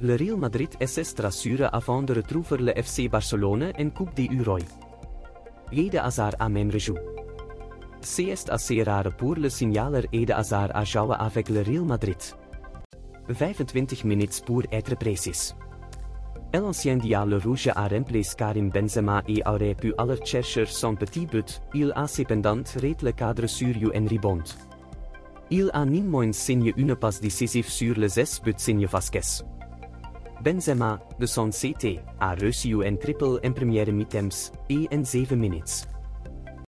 Le Real Madrid SS rassure avant de retrouver le FC Barcelone en Coupe du Roy. Ede Hazard à même rejoue. C'est assez rare pour le signaler Ede Hazard à jouer avec le Real Madrid. 25 minutes pour être précis. L'ancien diable rouge a remplacé Karim Benzema et aurait pu aller chercher son petit but, il a cependant rate le cadre sur un rebond. Il a moins signé une passe décisive sur le 6 but signé Vasquez. Benzema, de son CT, a reçu un triple en première mi-temps, et en 7 minutes.